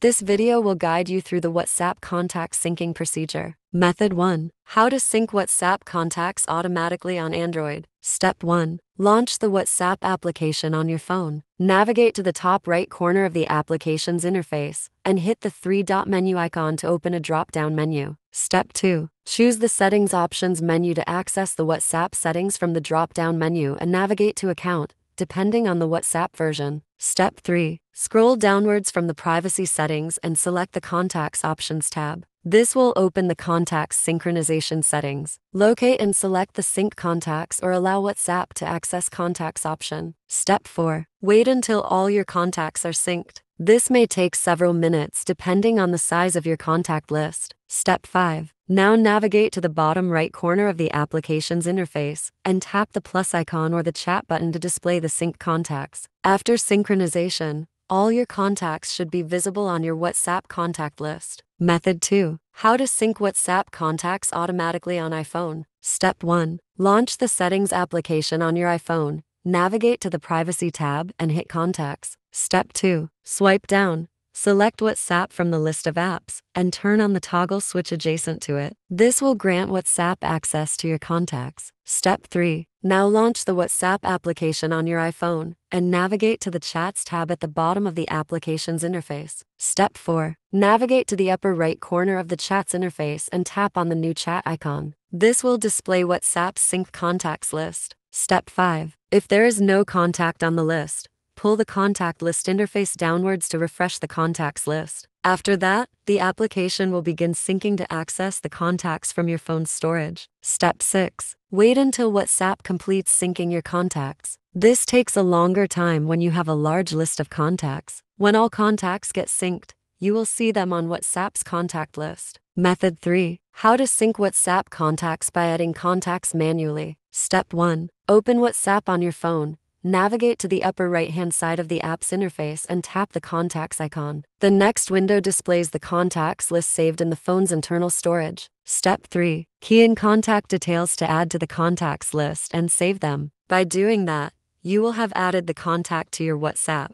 This video will guide you through the WhatsApp contact syncing procedure. Method 1. How to sync WhatsApp contacts automatically on Android. Step 1. Launch the WhatsApp application on your phone. Navigate to the top right corner of the application's interface and hit the three dot menu icon to open a drop down menu. Step 2. Choose the Settings Options menu to access the WhatsApp settings from the drop down menu and navigate to Account, depending on the WhatsApp version. Step 3. Scroll downwards from the Privacy settings and select the Contacts Options tab. This will open the contacts synchronization settings. Locate and select the sync contacts or allow WhatsApp to access contacts option. Step 4. Wait until all your contacts are synced. This may take several minutes depending on the size of your contact list. Step 5. Now navigate to the bottom right corner of the application's interface and tap the plus icon or the chat button to display the sync contacts. After synchronization, all your contacts should be visible on your WhatsApp contact list. Method 2. How to sync WhatsApp contacts automatically on iPhone. Step 1. Launch the Settings application on your iPhone. Navigate to the Privacy tab and hit Contacts. Step 2. Swipe down. Select WhatsApp from the list of apps and turn on the toggle switch adjacent to it. This will grant WhatsApp access to your contacts. Step 3. Now launch the WhatsApp application on your iPhone and navigate to the Chats tab at the bottom of the application's interface. Step 4. Navigate to the upper right corner of the Chats interface and tap on the new chat icon. This will display WhatsApp's sync contacts list. Step 5. If there is no contact on the list, pull the contact list interface downwards to refresh the contacts list. After that, the application will begin syncing to access the contacts from your phone's storage. Step 6. Wait until WhatsApp completes syncing your contacts. This takes a longer time when you have a large list of contacts. When all contacts get synced, you will see them on WhatsApp's contact list. Method 3. How to sync WhatsApp contacts by adding contacts manually. Step 1. Open WhatsApp on your phone Navigate to the upper right hand side of the app's interface and tap the contacts icon. The next window displays the contacts list saved in the phone's internal storage. Step 3. Key in contact details to add to the contacts list and save them. By doing that, you will have added the contact to your WhatsApp.